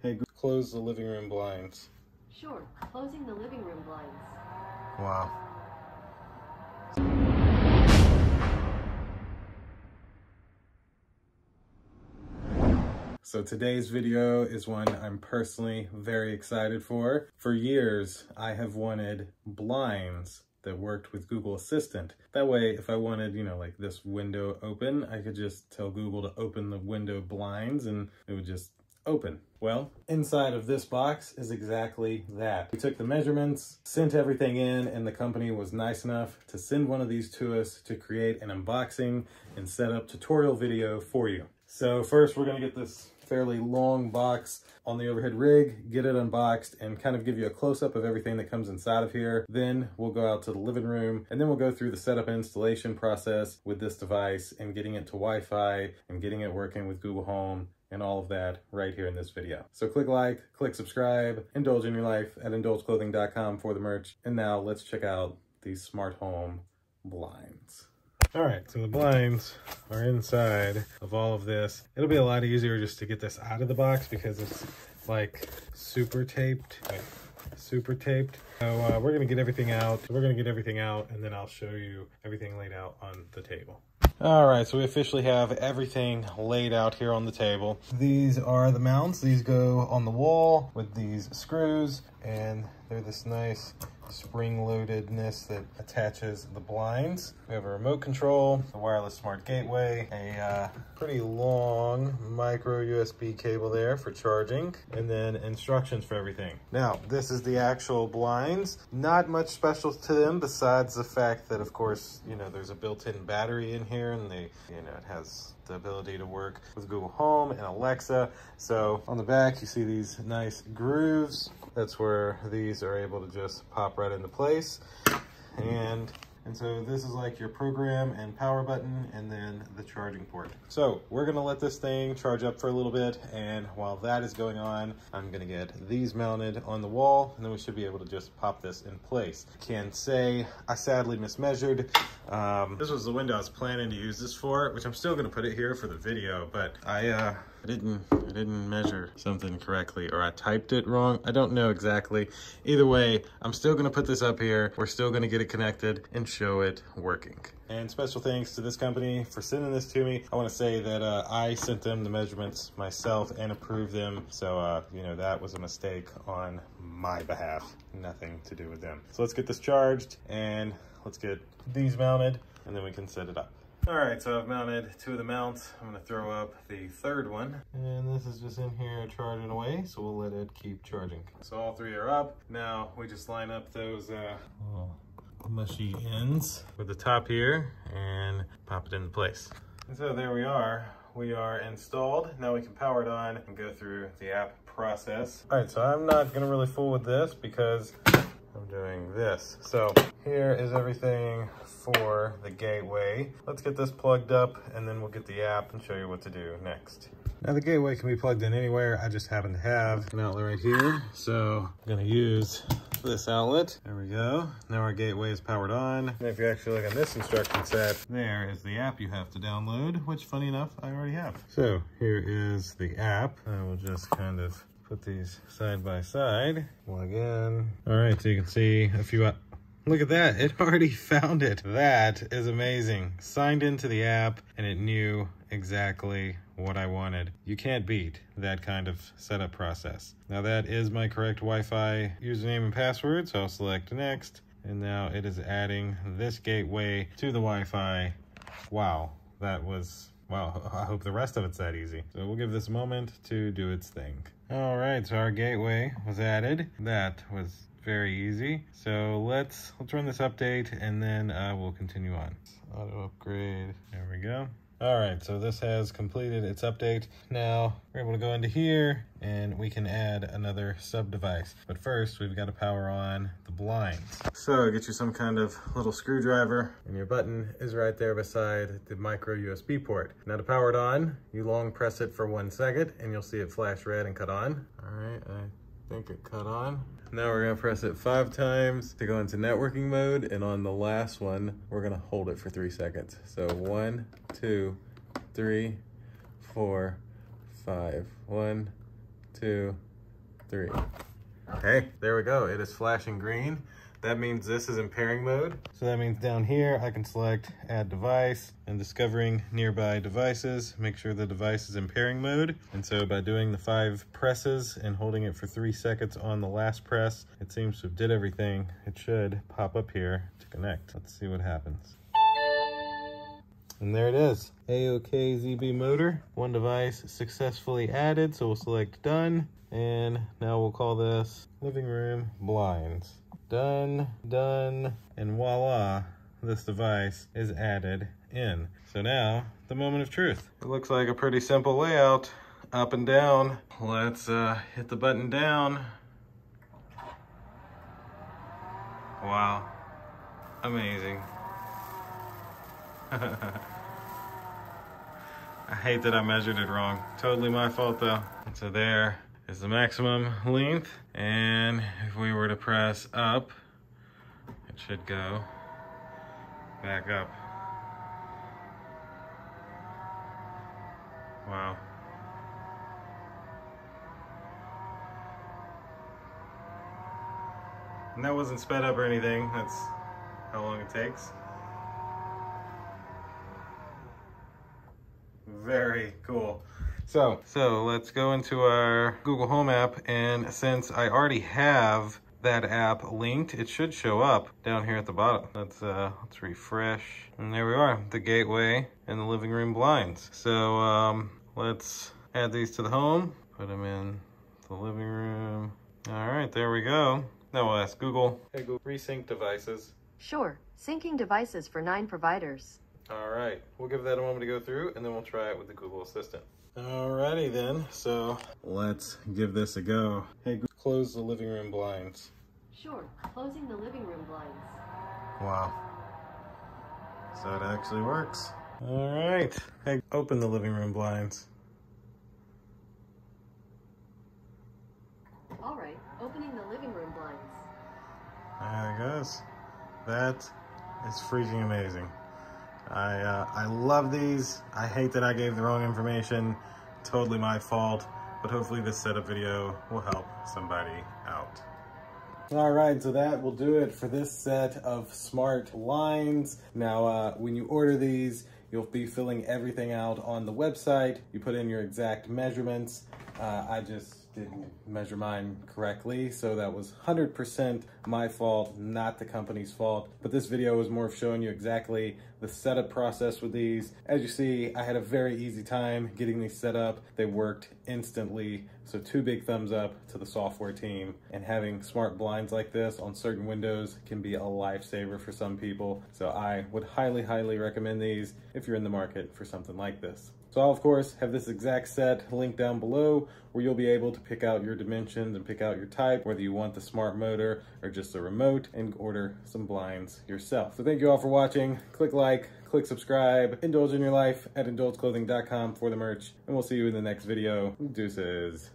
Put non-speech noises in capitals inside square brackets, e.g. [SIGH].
Hey, close the living room blinds. Sure, closing the living room blinds. Wow. So today's video is one I'm personally very excited for. For years, I have wanted blinds that worked with Google Assistant. That way, if I wanted, you know, like this window open, I could just tell Google to open the window blinds and it would just open. Well, inside of this box is exactly that. We took the measurements, sent everything in, and the company was nice enough to send one of these to us to create an unboxing and setup tutorial video for you. So first we're gonna get this fairly long box on the overhead rig, get it unboxed and kind of give you a close up of everything that comes inside of here. Then we'll go out to the living room and then we'll go through the setup and installation process with this device and getting it to Wi-Fi and getting it working with Google Home and all of that right here in this video. So click like, click subscribe, indulge in your life at indulgeclothing.com for the merch. And now let's check out these smart home blinds. All right, so the blinds are inside of all of this. It'll be a lot easier just to get this out of the box because it's like super taped, like super taped. So uh, we're gonna get everything out. We're gonna get everything out and then I'll show you everything laid out on the table. All right, so we officially have everything laid out here on the table. These are the mounts. These go on the wall with these screws and they're this nice spring loadedness that attaches the blinds. We have a remote control, a wireless smart gateway, a uh, pretty long micro USB cable there for charging, and then instructions for everything. Now, this is the actual blinds. Not much special to them besides the fact that, of course, you know, there's a built-in battery in here and they, you know, it has the ability to work with Google Home and Alexa. So on the back, you see these nice grooves. That's where these are able to just pop right into place. And and so this is like your program and power button and then the charging port. So we're gonna let this thing charge up for a little bit. And while that is going on, I'm gonna get these mounted on the wall and then we should be able to just pop this in place. Can say I sadly mismeasured. Um, this was the window I was planning to use this for, which I'm still gonna put it here for the video, but I, uh, I didn't, I didn't measure something correctly or I typed it wrong. I don't know exactly. Either way, I'm still gonna put this up here. We're still gonna get it connected and show it working. And special thanks to this company for sending this to me. I wanna say that uh, I sent them the measurements myself and approved them. So, uh, you know, that was a mistake on my behalf. Nothing to do with them. So let's get this charged and let's get these mounted and then we can set it up. All right, so I've mounted two of the mounts. I'm gonna throw up the third one. And this is just in here charging away, so we'll let it keep charging. So all three are up. Now we just line up those uh, mushy ends with the top here and pop it into place. And so there we are. We are installed. Now we can power it on and go through the app process. All right, so I'm not gonna really fool with this because I'm doing this. So here is everything for the gateway. Let's get this plugged up and then we'll get the app and show you what to do next. Now the gateway can be plugged in anywhere. I just happen to have an outlet right here. So I'm gonna use this outlet. There we go. Now our gateway is powered on. And if you actually look on this instruction set, there is the app you have to download, which funny enough, I already have. So here is the app. I will just kind of put these side by side. Plug in. All right, so you can see a few uh, Look at that, it [LAUGHS] already found it. That is amazing. Signed into the app and it knew exactly what I wanted. You can't beat that kind of setup process. Now that is my correct Wi-Fi username and password, so I'll select next. And now it is adding this gateway to the Wi-Fi. Wow, that was, wow, [LAUGHS] I hope the rest of it's that easy. So we'll give this a moment to do its thing. All right, so our gateway was added. That was very easy. So let's let's run this update and then uh, we'll continue on. Auto upgrade, there we go. All right, so this has completed its update. Now we're able to go into here and we can add another sub device. But first we've got to power on the blinds. So get you some kind of little screwdriver and your button is right there beside the micro USB port. Now to power it on, you long press it for one second and you'll see it flash red and cut on. All right, I think it cut on. Now we're gonna press it five times to go into networking mode. And on the last one, we're gonna hold it for three seconds. So one, two, three, four, five. One, two, three. Okay, there we go. It is flashing green. That means this is in pairing mode. So that means down here, I can select add device and discovering nearby devices, make sure the device is in pairing mode. And so by doing the five presses and holding it for three seconds on the last press, it seems to have did everything. It should pop up here to connect. Let's see what happens. And there it is. AOK ZB motor, one device successfully added. So we'll select done. And now we'll call this living room blinds. Done, done, and voila, this device is added in. So now, the moment of truth. It looks like a pretty simple layout, up and down. Let's uh, hit the button down. Wow, amazing. [LAUGHS] I hate that I measured it wrong. Totally my fault though. So there is the maximum length. And if we were to press up, it should go back up. Wow. And that wasn't sped up or anything. That's how long it takes. Very cool. So, so let's go into our Google Home app. And since I already have that app linked, it should show up down here at the bottom. Let's, uh, let's refresh. And there we are, the gateway and the living room blinds. So um, let's add these to the home, put them in the living room. All right, there we go. Now we'll ask Google, hey Google, resync devices. Sure. Syncing devices for nine providers. All right, we'll give that a moment to go through and then we'll try it with the Google Assistant. Alrighty then, so let's give this a go. Hey, close the living room blinds. Sure. Closing the living room blinds. Wow. So it actually works. All right. Hey, open the living room blinds. All right. Opening the living room blinds. There it goes. That is freaking amazing. I uh, I love these. I hate that I gave the wrong information. Totally my fault. But hopefully this setup video will help somebody out. All right, so that will do it for this set of smart lines. Now, uh, when you order these, you'll be filling everything out on the website. You put in your exact measurements. Uh, I just didn't measure mine correctly, so that was 100% my fault, not the company's fault. But this video was more of showing you exactly the setup process with these. As you see, I had a very easy time getting these set up. They worked instantly, so two big thumbs up to the software team. And having smart blinds like this on certain windows can be a lifesaver for some people. So I would highly, highly recommend these if you're in the market for something like this. So I'll of course have this exact set linked down below where you'll be able to pick out your dimensions and pick out your type, whether you want the smart motor or just the remote and order some blinds yourself. So thank you all for watching. Click like, click subscribe, indulge in your life at indulgeclothing.com for the merch, and we'll see you in the next video. Deuces.